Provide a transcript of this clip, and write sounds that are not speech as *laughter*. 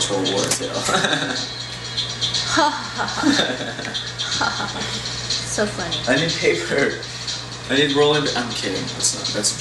cultural war *laughs* so funny. I need paper. I need rolling. I'm kidding. That's not. That's